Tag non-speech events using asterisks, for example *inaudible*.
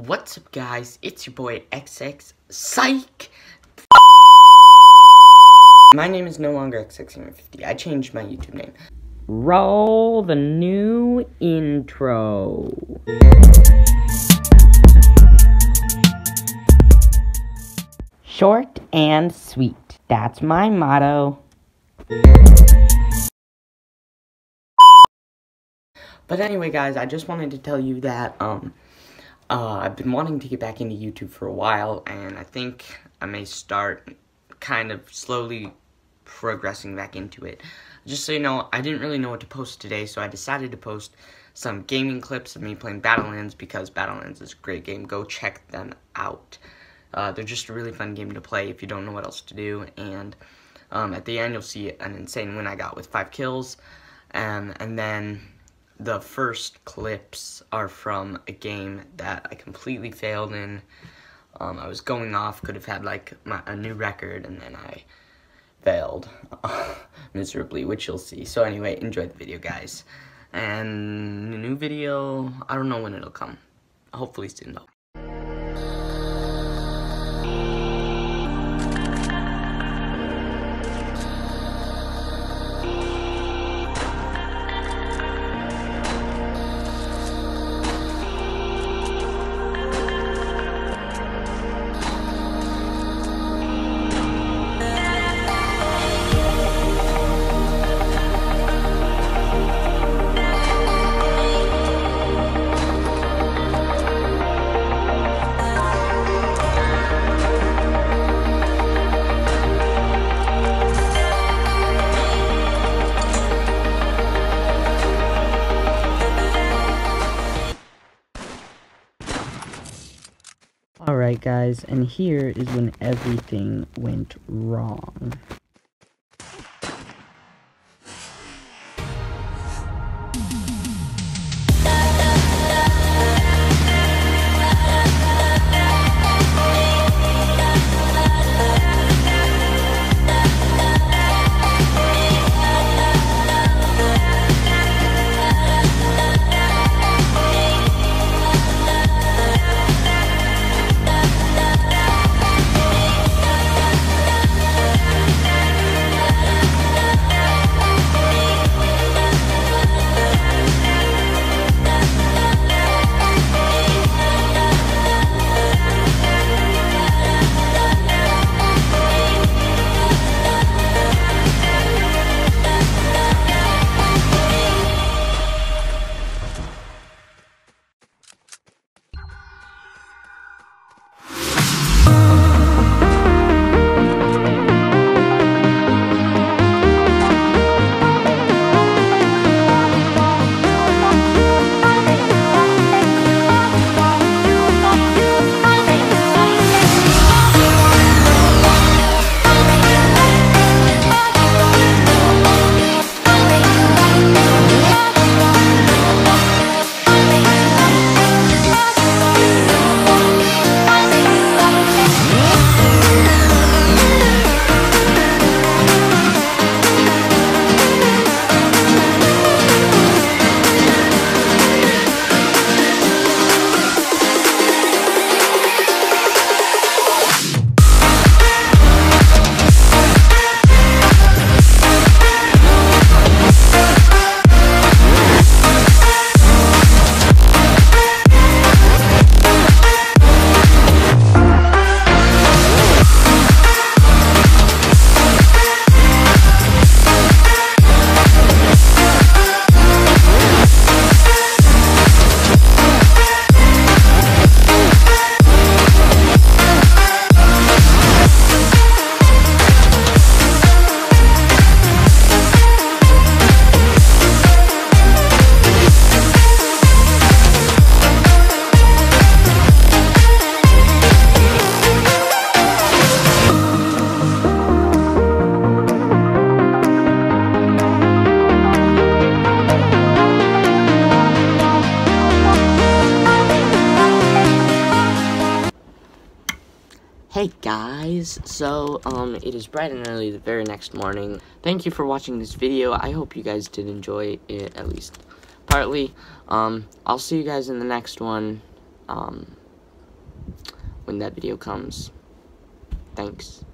What's up guys, it's your boy XX Psych! My name is no longer XX50, I changed my YouTube name. Roll the new intro. Short and sweet, that's my motto. But anyway guys, I just wanted to tell you that, um, uh, I've been wanting to get back into YouTube for a while, and I think I may start kind of slowly progressing back into it. Just so you know, I didn't really know what to post today, so I decided to post some gaming clips of me playing Battlelands because Battlelands is a great game. Go check them out. Uh, they're just a really fun game to play if you don't know what else to do, and um, at the end you'll see an insane win I got with 5 kills, um, and then the first clips are from a game that I completely failed in. Um, I was going off, could have had like my, a new record, and then I failed *laughs* miserably, which you'll see. So anyway, enjoy the video, guys. And new video, I don't know when it'll come. Hopefully soon, though. Guys, and here is when everything went wrong. Hey guys, so um, it is bright and early the very next morning. Thank you for watching this video. I hope you guys did enjoy it at least partly. Um, I'll see you guys in the next one. Um, when that video comes. Thanks.